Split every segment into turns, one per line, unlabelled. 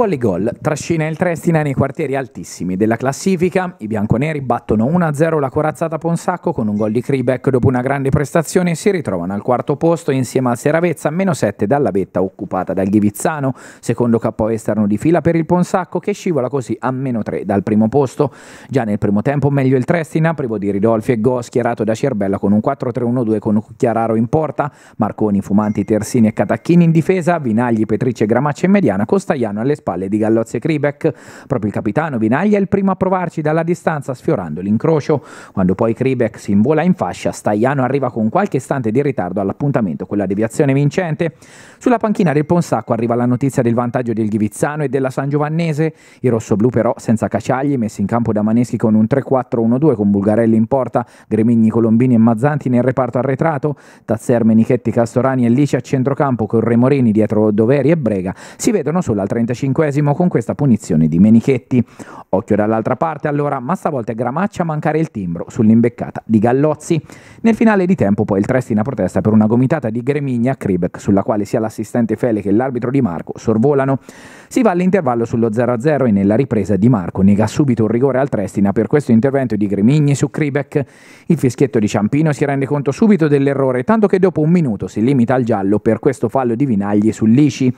Wally Gol trascina il Trestina nei quartieri altissimi della classifica. I bianconeri battono 1-0 la corazzata Ponsacco con un gol di Kribeck dopo una grande prestazione. E si ritrovano al quarto posto insieme al Seravezza, meno 7 dalla vetta occupata dal Ghivizzano, secondo capo esterno di fila per il Ponsacco che scivola così a meno 3 dal primo posto. Già nel primo tempo meglio il Trestina, privo di Ridolfi e Go, schierato da Cirbella con un 4-3-1-2 con Chiararo in porta, Marconi, Fumanti, Tersini e Catacchini in difesa, Vinagli, Petrice e Gramaccia in mediana, Costagliano alle spalle di Gallozzi e Kribek. Proprio il capitano Vinaglia è il primo a provarci dalla distanza sfiorando l'incrocio. Quando poi Kribek si invola in fascia, Stagliano arriva con qualche istante di ritardo all'appuntamento con la deviazione vincente. Sulla panchina del Ponsacco arriva la notizia del vantaggio del Ghivizzano e della San Giovannese. I rossoblù però senza Caciagli, messi in campo da Maneschi con un 3-4-1-2 con Bulgarelli in porta, Gremigni, Colombini e Mazzanti nel reparto arretrato, Tazzer, Menichetti, Castorani e Lici a centrocampo con Remorini dietro Doveri e Brega, si vedono solo al 35 25 con questa punizione di Menichetti. Occhio dall'altra parte allora, ma stavolta è Gramaccia a mancare il timbro sull'imbeccata di Gallozzi. Nel finale di tempo poi il Trestina protesta per una gomitata di Gremigna a Kribek, sulla quale sia l'assistente Fele che l'arbitro Di Marco sorvolano. Si va all'intervallo sullo 0-0 e nella ripresa Di Marco nega subito un rigore al Trestina per questo intervento di Gremigni su Kribek. Il fischietto di Ciampino si rende conto subito dell'errore, tanto che dopo un minuto si limita al giallo per questo fallo di Vinagli su Lici.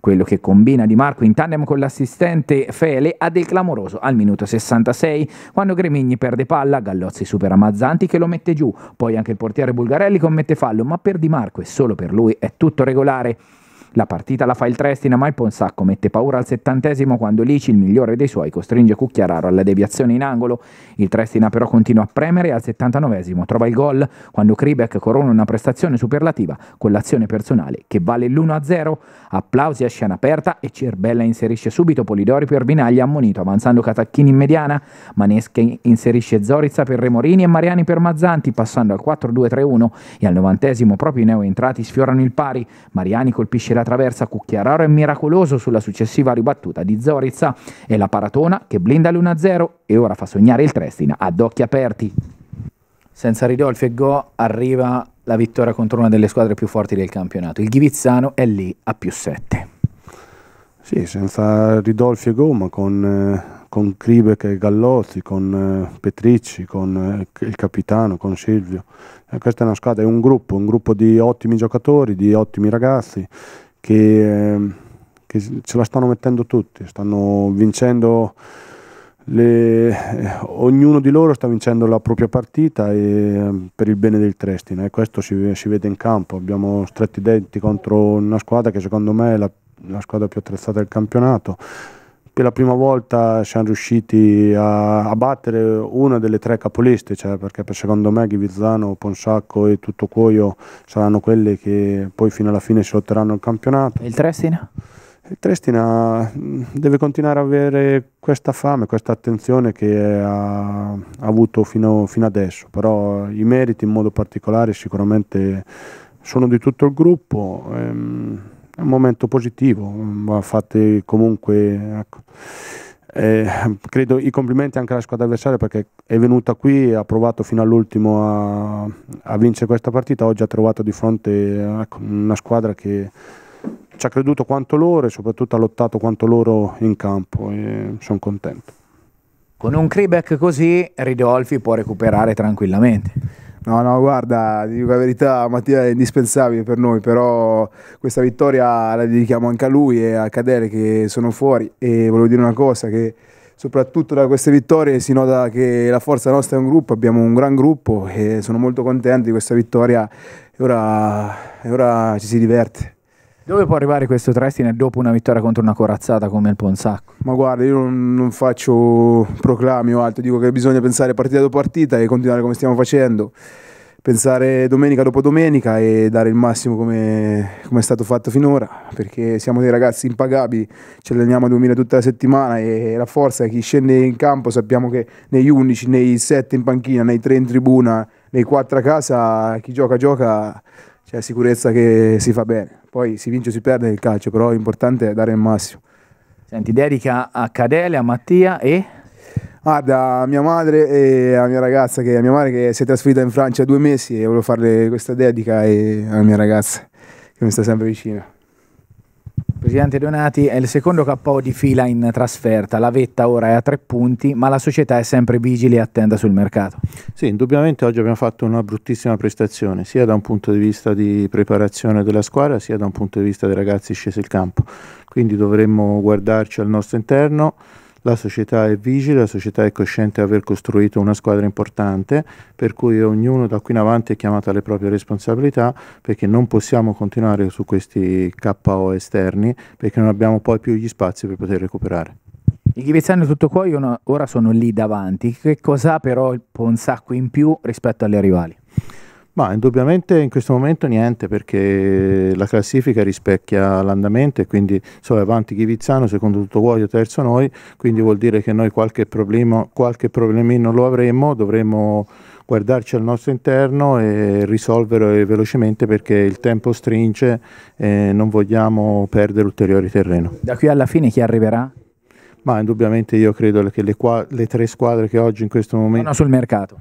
Quello che combina Di Marco in tandem con l'assistente Fele ha del clamoroso al minuto 66, quando Gremigni perde palla, Gallozzi supera Mazzanti che lo mette giù, poi anche il portiere Bulgarelli commette fallo, ma per Di Marco e solo per lui è tutto regolare. La partita la fa il Trestina, ma il Ponsacco mette paura al settantesimo quando Lici, il migliore dei suoi, costringe Cucchiararo alla deviazione in angolo. Il Trestina però continua a premere e al settantanovesimo trova il gol quando Kribek corona una prestazione superlativa con l'azione personale che vale l'1-0. Applausi a scena aperta e Cirbella inserisce subito Polidori per Vinaglia ammonito avanzando Catacchini in mediana. Maneschi inserisce Zorizza per Remorini e Mariani per Mazzanti passando al 4-2-3-1 e al novantesimo proprio i neoentrati sfiorano il pari. Mariani colpisce la traversa Cucchiararo è miracoloso sulla successiva ribattuta di Zorizza e la paratona che blinda l'1-0 e ora fa sognare il Trestina ad occhi aperti. Senza Ridolfi e Go arriva la vittoria contro una delle squadre più forti del campionato. Il Ghivizzano è lì a più 7.
Sì, senza Ridolfi e Go, ma con, eh, con Kribek e Gallozzi, con eh, Petricci, con eh, il capitano, con Silvio. Eh, questa è una squadra, è un gruppo, un gruppo di ottimi giocatori, di ottimi ragazzi che, che ce la stanno mettendo tutti, stanno vincendo, le, eh, ognuno di loro sta vincendo la propria partita e, per il bene del Trestina e questo si, si, vede in campo. Abbiamo stretti denti contro una squadra che secondo me è la, la squadra più attrezzata del campionato per la prima volta siamo riusciti a, a battere una delle tre capoliste, cioè perché per secondo me Ghivizzano, Ponsacco e tutto Cuoio saranno quelle che poi fino alla fine si lotteranno il campionato.
E il Trestina?
Il Trestina deve continuare ad avere questa fame, questa attenzione che ha, ha avuto fino, fino, adesso, però i meriti in modo particolare sicuramente sono di tutto il gruppo. Ehm, è un momento positivo, va fate comunque, ecco, eh, credo i complimenti anche alla squadra avversaria perché è venuta qui ha provato fino all'ultimo a, a, vincere questa partita, oggi ha trovato di fronte ecco, una squadra che ci ha creduto quanto loro e soprattutto ha lottato quanto loro in campo e sono contento.
Con un Kribek così Ridolfi può recuperare tranquillamente.
No, no, guarda, dico la verità, Mattia è indispensabile per noi, però questa vittoria la dedichiamo anche a lui e a Cadere che sono fuori e volevo dire una cosa, che soprattutto da queste vittorie si nota che la forza nostra è un gruppo, abbiamo un gran gruppo e sono molto contento di questa vittoria e ora, e ora ci si diverte.
Dove può arrivare questo Trestina dopo una vittoria contro una corazzata come il Ponsacco?
Ma guarda, io non, non faccio proclami o altro, dico che bisogna pensare partita dopo partita e continuare come stiamo facendo. Pensare domenica dopo domenica e dare il massimo come, come è stato fatto finora, perché siamo dei ragazzi impagabili, ci alleniamo a 2000 tutta la settimana e la forza è chi scende in campo, sappiamo che negli 11, nei 7 in panchina, nei 3 in tribuna, nei 4 a casa, chi gioca gioca c'è sicurezza che si fa bene. Poi si vince o si perde il calcio, però l'importante è dare il massimo.
Senti, dedica a Cadele, a Mattia e?
Guarda, a mia madre e alla mia ragazza, che a mia madre che si è trasferita in Francia due mesi e volevo farle questa dedica e alla mia ragazza che mi sta sempre vicina.
Presidente Donati, è il secondo KO di fila in trasferta, la vetta ora è a tre punti, ma la società è sempre vigile e attenta sul mercato.
Sì, indubbiamente oggi abbiamo fatto una bruttissima prestazione, sia da un punto di vista di preparazione della squadra, sia da un punto di vista dei ragazzi scesi il campo. Quindi dovremmo guardarci al nostro interno la società è vigile, la società è cosciente di aver costruito una squadra importante, per cui ognuno da qui in avanti è chiamato alle proprie responsabilità, perché non possiamo continuare su questi KO esterni, perché non abbiamo poi più gli spazi per poter recuperare.
I Ghivezzani tutto qua ora sono lì davanti, che cos'ha però il Ponsacco in più rispetto alle rivali?
Ma indubbiamente in questo momento niente perché la classifica rispecchia l'andamento e quindi so, avanti Ghivizzano, secondo tutto Guoio, terzo noi, quindi vuol dire che noi qualche, problema, qualche problemino lo avremo, dovremo guardarci al nostro interno e risolvere velocemente perché il tempo stringe e non vogliamo perdere ulteriori terreno.
Da qui alla fine chi arriverà?
Ma indubbiamente io credo che le, le tre squadre che oggi in questo momento...
Sono sul mercato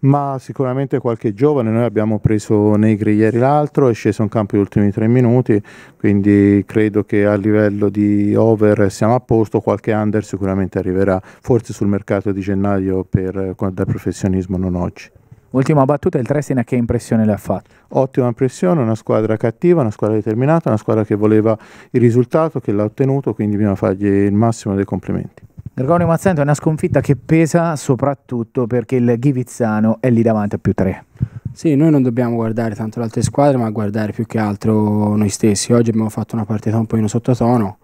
ma sicuramente qualche giovane, noi abbiamo preso Negri ieri l'altro, è sceso in campo gli ultimi tre minuti, quindi credo che a livello di over siamo a posto, qualche under sicuramente arriverà, forse sul mercato di gennaio per, dal professionismo, non oggi.
Ultima battuta, il Trestina che impressione le ha fatto?
Ottima impressione, una squadra cattiva, una squadra determinata, una squadra che voleva il risultato, che l'ha ottenuto, quindi bisogna fargli il massimo dei complimenti.
Gregorio Mazzento è una sconfitta che pesa soprattutto perché il Ghivizzano è lì davanti a più tre.
Sì, noi non dobbiamo guardare tanto le altre squadre, ma guardare più che altro noi stessi. Oggi abbiamo fatto una partita un po' in sottotono,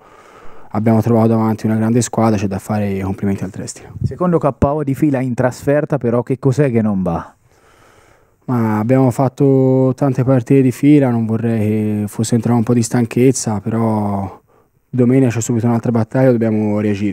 abbiamo trovato davanti una grande squadra, c'è da fare i complimenti al Trestino.
Secondo KO di fila in trasferta, però che cos'è che non va?
Ma abbiamo fatto tante partite di fila, non vorrei che fosse entrata un po' di stanchezza, però domenica c'è subito un'altra battaglia, dobbiamo reagire.